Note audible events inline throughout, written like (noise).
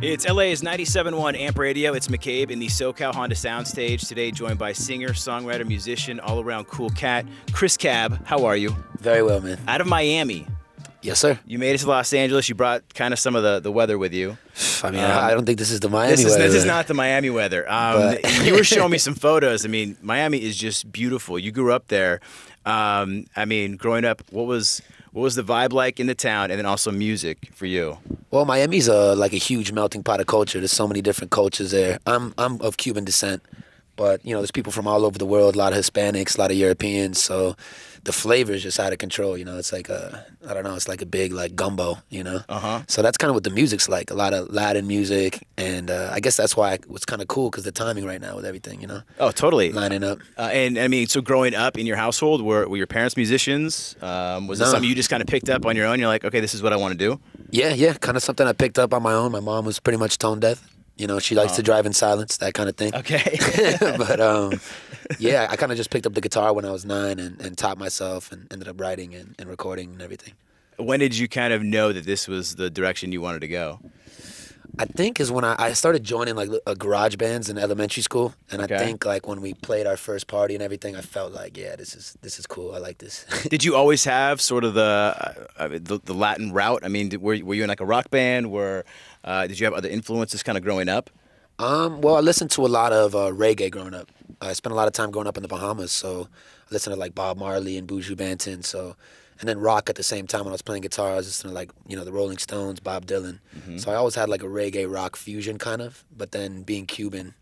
It's LA's 97.1 Amp Radio. It's McCabe in the SoCal Honda Soundstage today, joined by singer, songwriter, musician, all around cool cat, Cris Cab. How are you? Very well, man. Out of Miami. Yes, sir. You made it to Los Angeles. You brought kind of some of the, the weather with you. (sighs) I mean, I don't think this is the Miami This is, weather. this is not the Miami weather. Um, (laughs) you were showing me some photos. I mean, Miami is just beautiful. You grew up there. Um, I mean, growing up, what was what was the vibe like in the town, and then also music for you? Well, Miami's a like a huge melting pot of culture. There's so many different cultures there. I'm I'm of Cuban descent, but you know, there's people from all over the world. A lot of Hispanics, a lot of Europeans. So the flavor is just out of control. You know, it's like a I don't know. It's like a big like gumbo. You know. Uh-huh. So that's kind of what the music's like. A lot of Latin music, and uh, I guess that's why it was kind of cool because the timing right now with everything. You know, Oh, totally. lining up. Uh, and I mean, so growing up in your household, were, were your parents musicians? Um, was it No. something you just kind of picked up on your own? You're like, okay, this is what I want to do. Yeah, yeah, kind of something I picked up on my own. My mom was pretty much tone deaf. You know, she likes to drive in silence, that kind of thing. Okay. (laughs) but um, (laughs) yeah, I kind of just picked up the guitar when I was nine and, and taught myself and ended up writing and, and recording and everything. when did you kind of know that this was the direction you wanted to go? I think is when I, I started joining like uh, garage bands in elementary school, and Okay. I think like when we played our first party and everything, I felt like yeah, this is this is cool. I like this. (laughs) Did you always have sort of the uh, uh, the, the Latin route? I mean, did, were, were you in like a rock band? Were uh, did you have other influences kind of growing up? Um, well, I listened to a lot of uh, reggae growing up. I spent a lot of time growing up in the Bahamas, so I listened to like Bob Marley and Buju Banton. So, and then rock at the same time when I was playing guitar. I was listening to like you know the Rolling Stones, Bob Dylan. Mm-hmm. So I always had like a reggae rock fusion kind of. But then being Cuban,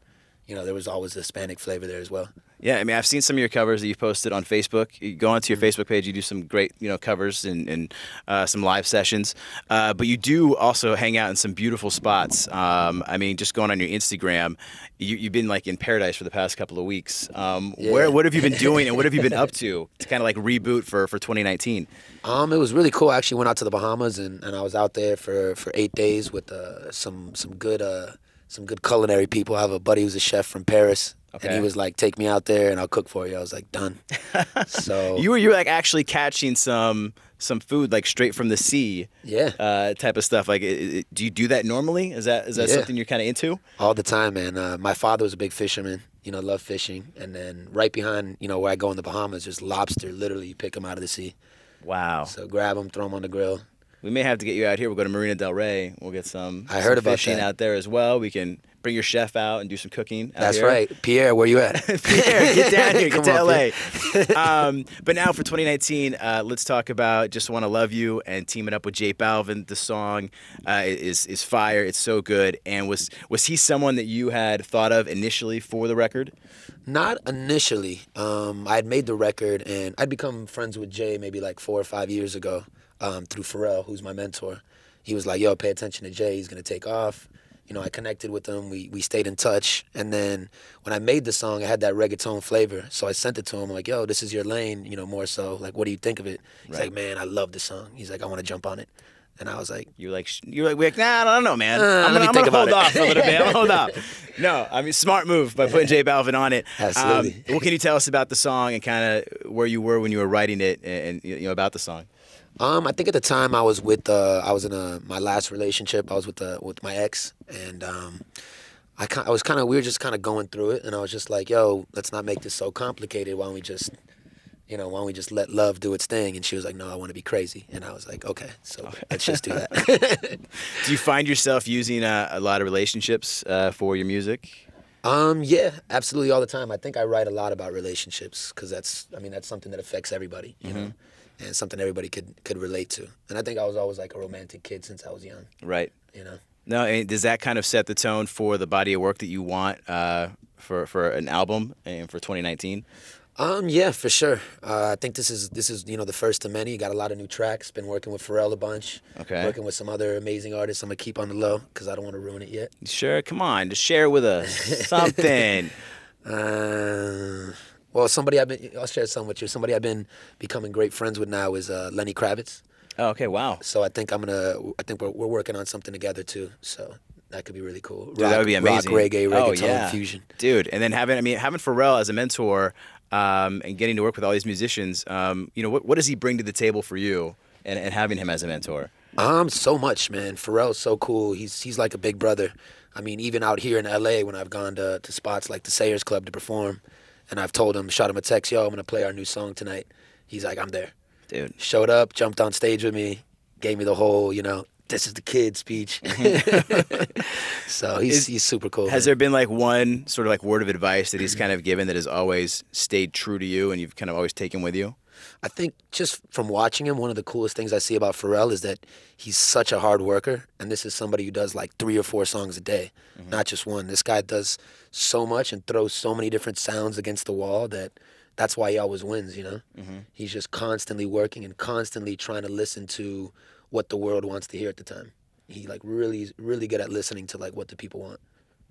you know, there was always a Hispanic flavor there as well. Yeah, I mean, I've seen some of your covers that you've posted on Facebook. You go onto your Facebook page, you do some great, you know, covers and, and uh, some live sessions. Uh, but you do also hang out in some beautiful spots. Um, I mean, just going on your Instagram, you, you've been like in paradise for the past couple of weeks. Um, Where, what have you been doing, and what have you been up (laughs) to to kind of like reboot for for 2019? Um, it was really cool. I actually went out to the Bahamas and, and I was out there for, for eight days with uh, some some good uh, some good culinary people. I have a buddy who's a chef from Paris, and he was like, "Take me out there and I'll cook for you." I was like, "Done." (laughs) so You were you were like actually catching some some food like straight from the sea. yeah, Uh, type of stuff. Like, i- i- do you do that normally? Is that is that Yeah. something you're kind of into? all the time, man. Uh, my father was a big fisherman. You know, loved fishing, and then right behind, you know, where I go in the Bahamas, there's lobster. Literally, you pick them out of the sea. Wow. So grab them, throw them on the grill. We may have to get you out here. We'll go to Marina Del Rey. We'll get some. I some heard about fishing that. out there as well. We can bring your chef out and do some cooking. out That's here. right, Pierre. Where you at? (laughs) Pierre, get down here. (laughs) Get to on, LA. (laughs) um, but now for 2019, uh, let's talk about "Just Want to Love You" and teaming up with J Balvin. The song uh, is is fire. It's so good. And was was he someone that you had thought of initially for the record? Not initially. Um, I had made the record, and I'd become friends with Jay maybe like four or five years ago um, through Pharrell, who's my mentor. He was like, "Yo, pay attention to Jay. He's gonna take off." You know, I connected with him. We we stayed in touch, and then when I made the song, I had that reggaeton flavor. So I sent it to him like, "Yo, this is your lane. You know, more so. Like, what do you think of it?" He's Right. like, "Man, I love the song." He's like, "I want to jump on it," and I was like, You're like you're like, we're like nah, I don't know, man. Uh, I'm let gonna, me I'm think gonna hold about it. off a little bit. (laughs) I'm gonna hold off. No, I mean smart move by putting J Balvin on it. Absolutely. Um, what can you tell us about the song and kind of where you were when you were writing it and you know about the song? Um, I think at the time I was with uh, I was in a my last relationship. I was with the with my ex, and um, I I was kind of we were just kind of going through it, and I was just like, "Yo, let's not make this so complicated. Why don't we just, you know, why don't we just let love do its thing?" And she was like, "No, I want to be crazy," and I was like, "Okay, so let's just do that." (laughs) Do you find yourself using uh, a lot of relationships uh, for your music? um, yeah, absolutely, all the time. I think I write a lot about relationships because that's I mean that's something that affects everybody, you know, and something everybody could could relate to. And I think I was always like a romantic kid since I was young, Right. you know. No, and does that kind of set the tone for the body of work that you want uh, for for an album and for 2019? Um, yeah, for sure. Uh, I think this is this is you know the first of many. Got a lot of new tracks. Been working with Pharrell a bunch. Okay. Working with some other amazing artists. I'm gonna keep on the low because I don't want to ruin it yet. Sure, come on, just share with us (laughs) something. Uh, well, somebody I've been I'll share some with you. Somebody I've been becoming great friends with now is uh, Lenny Kravitz. oh, okay, wow. So I think I'm gonna I think we're we're working on something together too. So that could be really cool. Dude, that would be amazing. Rock, reggae, Oh, yeah. fusion. dude. And then having, I mean, having Pharrell as a mentor um, and getting to work with all these musicians, um, you know, what, what does he bring to the table for you and, and having him as a mentor? Um, so much, man. Pharrell's so cool. He's he's like a big brother. I mean, even out here in LA, when I've gone to, to spots like the Sayers Club to perform, and I've told him, shot him a text, yo, I'm gonna play our new song tonight. He's like, I'm there. Dude. Showed up, jumped on stage with me, gave me the whole, you know, this is the kid speech. Mm-hmm. (laughs) so he's Is- he's super cool. Has man. there been like one sort of like word of advice that he's mm-hmm. kind of given that has always stayed true to you and you've kind of always taken with you? I think just from watching him, one of the coolest things I see about Pharrell is that he's such a hard worker, and this is somebody who does like three or four songs a day, not just one. This guy does so much and throws so many different sounds against the wall that that's why he always wins. You know, he's just constantly working and constantly trying to listen to what the world wants to hear at the time. He like really, really good at listening to like what the people want.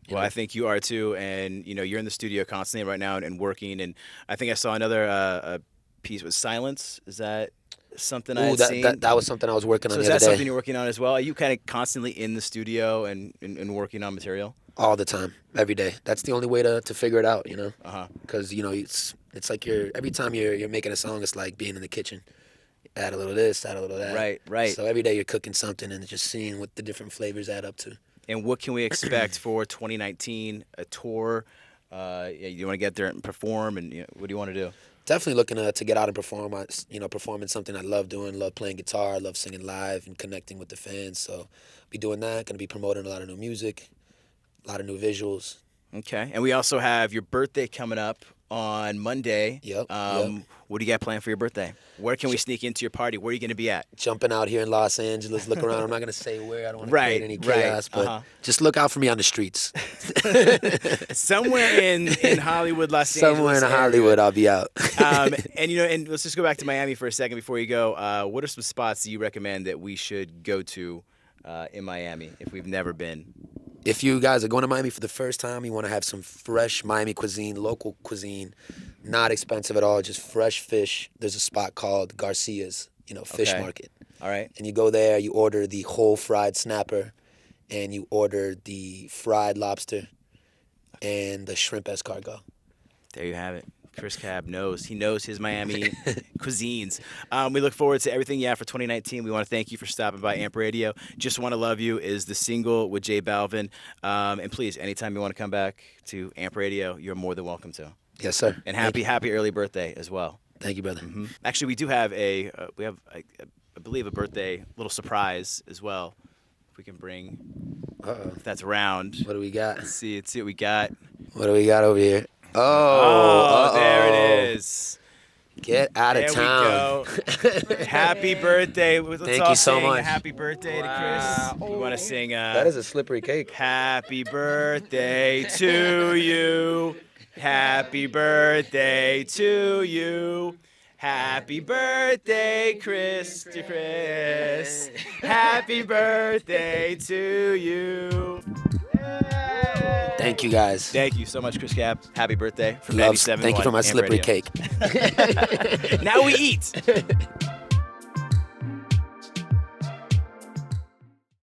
Well, I think you are too, and you know you're in the studio constantly right now and, and working. And I think I saw another uh, piece with silence. Is that something I Ooh, had that, seen? that that was something I was working so on is that other something you're working on as well? Are you kind of constantly in the studio and, and, and working on material? all the time, every day. That's the only way to, to figure it out, you know. Uh huh. because you know it's it's like you're every time you're you're making a song, it's like being in the kitchen. Add a little of this, add a little of that. Right, right. So every day you're cooking something and just seeing what the different flavors add up to. And what can we expect for 2019? A tour? Uh, yeah, you want to get there and perform? And you know, what do you want to do? Definitely looking to, to get out and perform. I, you know, performing something I love doing. Love playing guitar. Love singing live and connecting with the fans. So, be doing that. Going to be promoting a lot of new music, a lot of new visuals. Okay. And we also have your birthday coming up on Monday. Yep, Um, yep. What do you got planned for your birthday? Where can we sneak into your party? Where are you going to be at? Jumping out here in Los Angeles, look around. I'm not going to say where. I don't want to Right, create any right, chaos, but uh-huh. just look out for me on the streets. (laughs) (laughs) Somewhere in, in Hollywood, Los Angeles. Somewhere in. Hollywood, I'll be out. um, (laughs) and you know, and let's just go back to Miami for a second before you go. Uh, what are some spots that you recommend that we should go to uh, in Miami if we've never been? If you guys are going to Miami for the first time, you want to have some fresh Miami cuisine, local cuisine, not expensive at all, just fresh fish. There's a spot called Garcia's, you know, fish Okay. market. All right. And you go there, you order the whole fried snapper, and you order the fried lobster and the shrimp escargot. There you have it. Cris Cab knows. He knows his Miami (laughs) cuisines. Um, we look forward to everything you have for 2019. We want to thank you for stopping by Amp Radio. Just Want to Love You is the single with J Balvin. Um, and please, anytime you want to come back to Amp Radio, you're more than welcome to. Yes, sir. And happy, happy early birthday as well. Thank you, brother. Mhm. Actually, we do have a, uh, we have, I, I believe, a birthday little surprise as well. If we can bring, Uh-oh. if that's around. What do we got? Let's see, let's see what we got. What do we got over here? Oh, Oh, there it is. Get out of town. we go. (laughs) happy birthday. Let's Thank all you so sing much. Happy birthday to Cris. We want to sing uh, that is a slippery cake. Happy birthday to you. Happy birthday to you. Happy birthday, Cris to Cris. (laughs) Happy birthday to you. Thank you, guys. Thank you so much, Cris Cab. Happy birthday from Love, 97. thank you for my slippery cake. (laughs) (laughs) now we eat.